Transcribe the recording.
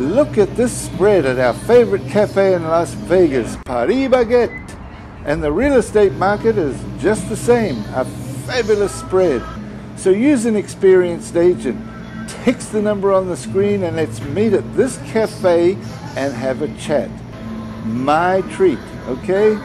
Look at this spread at our favorite cafe in Las Vegas, Paris Baguette. And the real estate market is just the same, a fabulous spread. So use an experienced agent. Text the number on the screen and let's meet at this cafe and have a chat. My treat, okay?